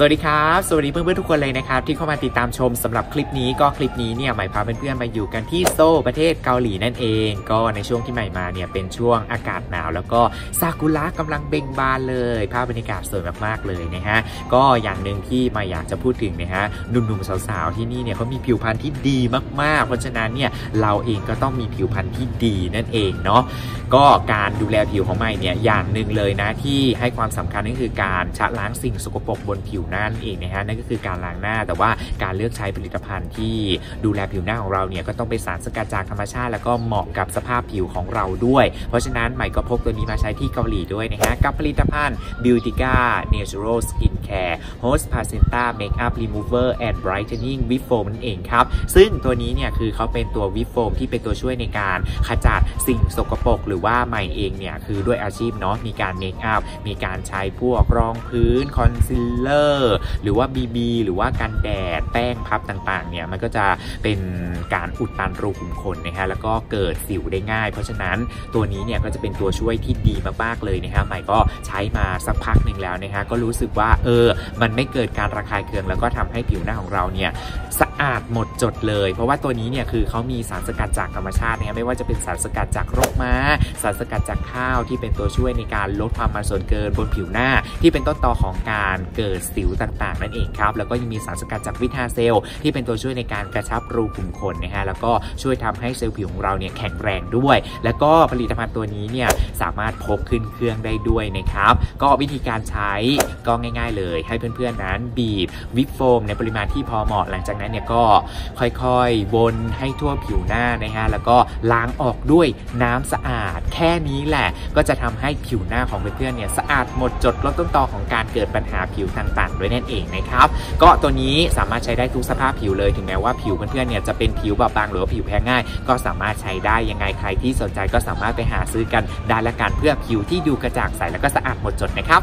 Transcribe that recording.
สวัสดีครับ สวัสดีเพื่อนๆทุกคนเลยนะครับ ที่เข้ามาติดตามชมสำหรับคลิปนี้ก็คลิปนี้เนี่ยใหม่พาเพื่อนๆมาอยู่กันที่โซประเทศเกาหลีนั่นเอง ก็ในช่วงที่ใหม่มาเนี่ยเป็นช่วงอากาศหนาว แล้วก็ซากุระกำลังเบ่งบานเลยภาพบรรยากาศสวยมากๆเลยนะฮะก็อย่างหนึ่งที่มาอยากจะพูดถึงนะฮะหนุ่มๆสาวๆที่นี่เนี่ยเขามีผิวพรรณที่ดีมากๆ เพราะฉะนั้นเนี่ยเราเองก็ต้องมีผิวพรรณที่ดีนั่นเองเนาะก็การดูแลผิวของใหม่เนี่ยอย่างหนึ่งเลยนะที่ให้ความสำคัญนั่นคือการชะล้างสิ่งสกปรกบนผิวหน้านั่นเองนะฮะนั่นก็คือการล้างหน้า แต่ว่าการเลือกใช้ผลิตภัณฑ์ที่ดูแลผิวหน้าของเราเนี่ยก็ต้องเป็นสารสกัดจากธรรมชาติ แล้วก็เหมาะกับสภาพผิวของเราด้วย เพราะฉะนั้นใหม่ก็พกตัวนี้มาใช้ที่เกาหลีด้วยนะฮะกับผลิตภัณฑ์ Beautica Natural Skin Care Horse Placenta Makeup Remover and Brightening Whip Foam นั่นเองครับ ซึ่งตัวนี้เนี่ยคือเขาเป็นตัว whip foam ที่เป็นตัวช่วยในการขจัดสิ่งสกปรกหรือว่าใหม่เองเนี่ยคือด้วยอาชีพเนาะมีการ makeup มีการใช้พวกรองพื้นคอนซีลเลอร์หรือว่า BB หรือว่ากันแดดแป้งพับต่างๆเนี่ยมันก็จะเป็นการอุดตันรูขุมขนนะฮะแล้วก็เกิดสิวได้ง่าย เพราะฉะนั้นตัวนี้เนี่ยก็จะเป็นตัวช่วยที่ดีมากๆเลยนะฮะใหม่ก็ใช้มาสักพักหนึ่งแล้วนะฮะก็รู้สึกว่าเออมันไม่เกิดการระคายเคืองแล้วก็ทำให้ผิวหน้าของเราเนี่ยสะ อาดหมดจดเลย เพราะว่าตัวนี้เนี่ยคือเขามีสารสกัดจากธรรมชาตินะไม่ว่าจะเป็นสารสกัดจากรกม้า สารสกัดจากข้าวที่เป็นตัวช่วยในการลดความมันส่วนเกินบนผิวหน้า ที่เป็นต้นตอของการเกิดสิวต่างๆ นั่นเองครับ แล้วก็ยังมีสารสกัดจากวิตาเซลล์ที่เป็นตัวช่วยในการกระชับรูขุมขนนะฮะแล้วก็ช่วยทำให้เซลล์ผิวของเราเนี่ยแข็งแรงด้วย แล้วก็ผลิตภัณฑ์ตัวนี้เนี่ยสามารถพกขึ้นเครื่องได้ด้วยนะครับ ก็วิธีการใช้ก็ง่าย ๆ เลย ให้เพื่อนๆนั้นบีบวิกโฟมในปริมาณที่พอเหมาะหลังจากนั้นเนี่ยก็ค่อยๆ วนให้ทั่วผิวหน้านะฮะแล้วก็ล้างออกด้วยน้ำสะอาด แค่นี้แหละ ก็จะทำให้ผิวหน้าของเพื่อนๆเนี่ยสะอาดหมดจดลดต้นตอของการเกิดปัญหาผิวต่างๆ ด้วยนั่นเองนะครับ ก็ตัวนี้สามารถใช้ได้ทุกสภาพผิวเลยถึงแม้ว่าผิวเพื่อนๆเนี่ยจะเป็นผิวบอบบางหรือว่าผิวแพ้ง่าย ก็สามารถใช้ได้ยังไงใครที่สนใจก็สามารถไปหาซื้อกันได้ละกันเพื่อผิวที่ดูกระจ่างใสแล้วก็สะอาดหมดจดนะครับ